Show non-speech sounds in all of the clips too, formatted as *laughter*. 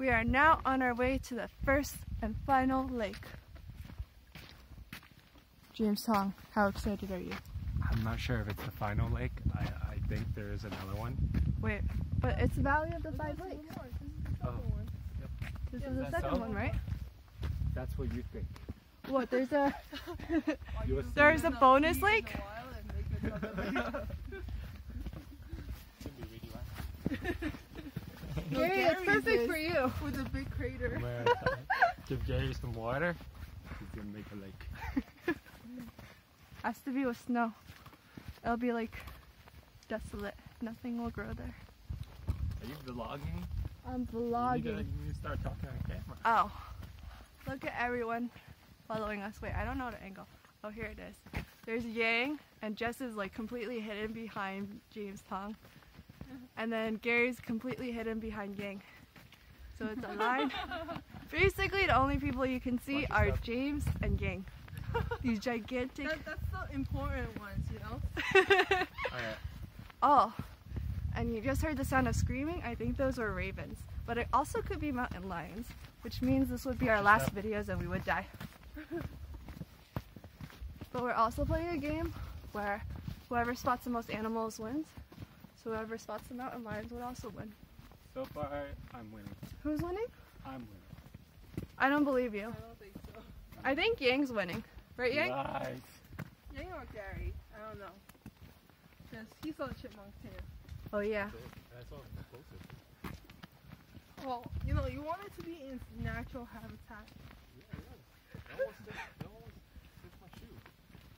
We are now on our way to the first and final lake. James Tong, how excited are you? I'm not sure if it's the final lake. I, I think there is another one. Wait, but it's the Valley of the Five Lakes. Oh, This Is is the second so? one, right? that's what you think. What, there's a *laughs* there's a bonus lake? *laughs* *laughs* Gary, it's perfect for you. With a big crater. I'm uh, *laughs* give Gary some water. He's gonna make a lake. *laughs* Has to be with snow. It'll be like desolate. Nothing will grow there. Are you vlogging? I'm You need, to, vlogging. you need to start talking on camera. Oh, look at everyone following us. Wait, I don't know how to angle. Oh, here it is. There's Yang, and Jess is like completely hidden behind James Tong. Mm-hmm. And then Gary's completely hidden behind Yang. So it's a line. *laughs* Basically, the only people you can see Bunch are stuff. James and Yang. *laughs* These gigantic. That, that's the important ones, you know? *laughs* Alright. Oh, and you just heard the sound of screaming. I think those were ravens, but it also could be mountain lions, which means this would be our last Step. videos and we would die. but we're also playing a game where whoever spots the most animals wins. So whoever spots the mountain lions would also win. So far, I'm winning. Who's winning? I'm winning. I don't believe you. I don't think so. I think Yang's winning. Right, Yang? Lies. Yang or Gary? I don't know. Because he saw the chipmunk too. Oh yeah. That's all closer. Well, you know, you want it to be in its natural habitat.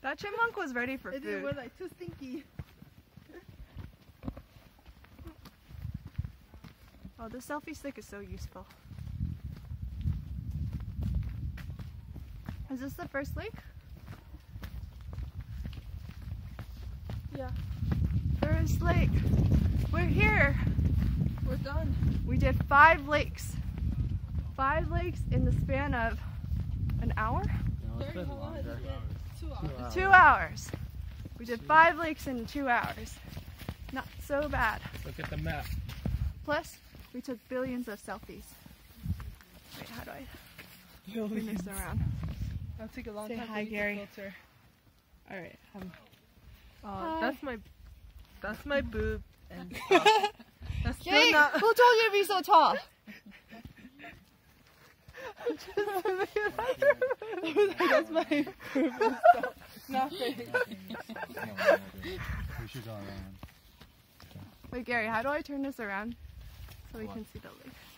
That chipmunk was ready for It didn't food. wear like too stinky. Oh, the selfie stick is so useful. Is this the first lake? Yeah. First lake. We're here. We're done. We did five lakes. Five lakes in the span of an hour? No, it's Gary, been how longer. Two hours. Two hours. We did five lakes in two hours. Not so bad. Look at the map. Plus, we took billions of selfies. Wait, how do I turn this *laughs* around? It'll take a long Say time hi, to use Gary. the filter. Alright, um, Uh, Hi. that's my, that's my boob. And *laughs* stuff. that's still Yay! not. Who told you to be so tall? *laughs* that's my boob and stuff. Nothing. We should go around. Wait, Gary, how do I turn this around so we can see the lake?